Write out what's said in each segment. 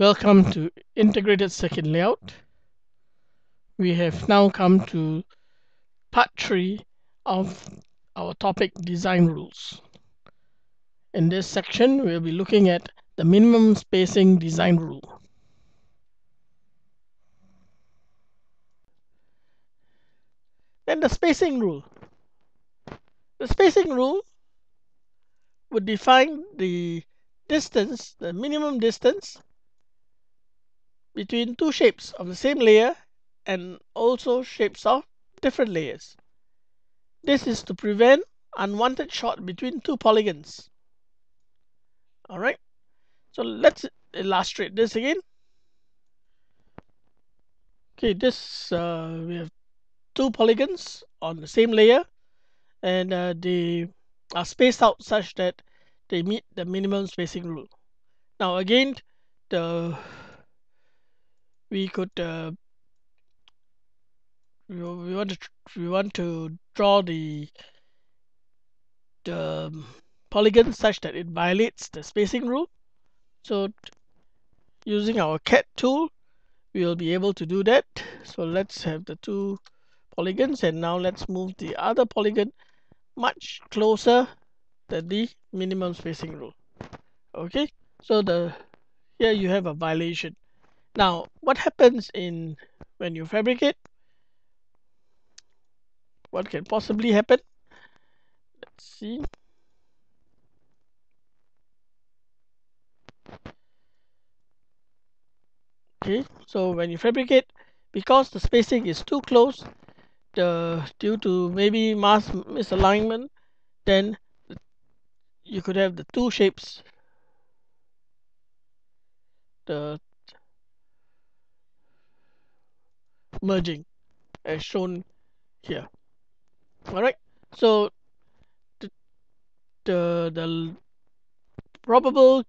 Welcome to Integrated Circuit Layout. We have now come to part 3 of our topic Design Rules. In this section, we'll be looking at the minimum spacing design rule. Then the spacing rule. The spacing rule would define the distance, the minimum distance between two shapes of the same layer and also shapes of different layers. This is to prevent unwanted short between two polygons. Alright, so let's illustrate this again. Okay, this uh, we have two polygons on the same layer and uh, they are spaced out such that they meet the minimum spacing rule. Now again, the we could uh, we, we want to we want to draw the the polygon such that it violates the spacing rule. So using our CAD tool, we will be able to do that. So let's have the two polygons and now let's move the other polygon much closer than the minimum spacing rule. Okay, so the here you have a violation. Now, what happens in when you fabricate? What can possibly happen? Let's see. Okay, so when you fabricate, because the spacing is too close, the due to maybe mask misalignment, then you could have the two shapes the merging as shown here. All right so the the, the probable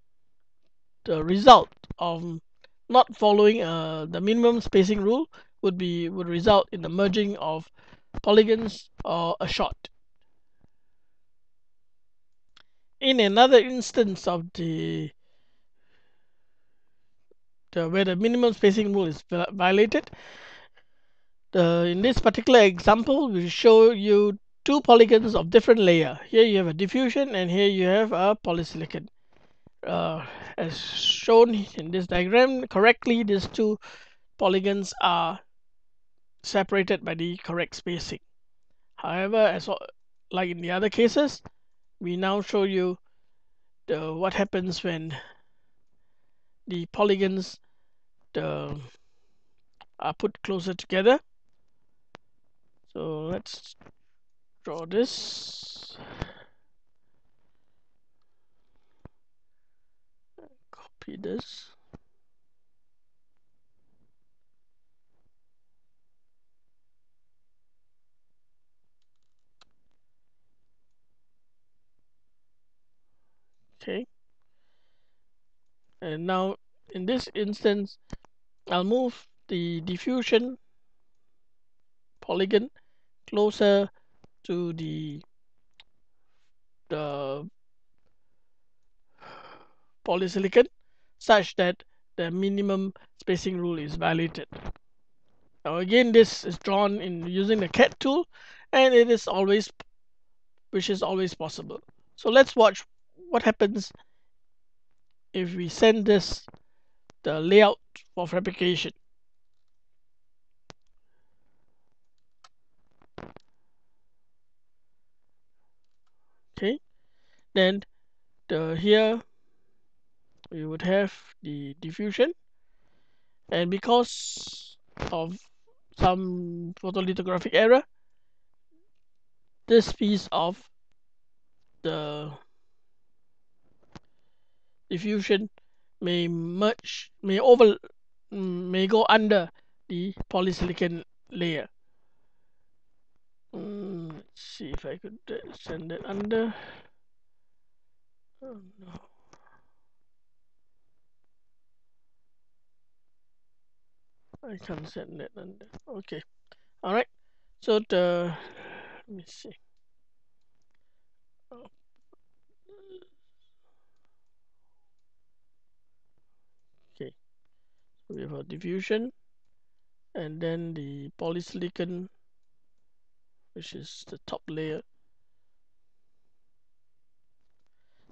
the result of not following uh, the minimum spacing rule would be would result in the merging of polygons or a short. In another instance of the, the where the minimum spacing rule is violated the, in this particular example, we show you two polygons of different layer. Here you have a diffusion and here you have a polysilicon. Uh, as shown in this diagram correctly, these two polygons are separated by the correct spacing. However, as like in the other cases, we now show you the what happens when the polygons the, are put closer together so let's draw this. Copy this. Okay. And now in this instance, I'll move the diffusion polygon closer to the the polysilicon such that the minimum spacing rule is violated. Now again this is drawn in using the CAD tool and it is always which is always possible. So let's watch what happens if we send this the layout for fabrication. okay then the here we would have the diffusion and because of some photolithographic error this piece of the diffusion may merge may over may go under the polysilicon layer Mm, let's see if I could send it under. Oh no. I can't send it under. Okay. All right. So the let me see. Oh. Okay. we have a diffusion and then the polysilicon which is the top layer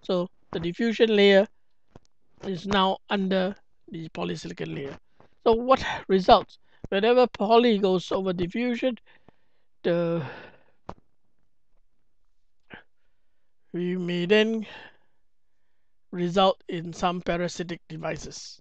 so the diffusion layer is now under the polysilicon layer. So what results? Whenever poly goes over diffusion the we may then result in some parasitic devices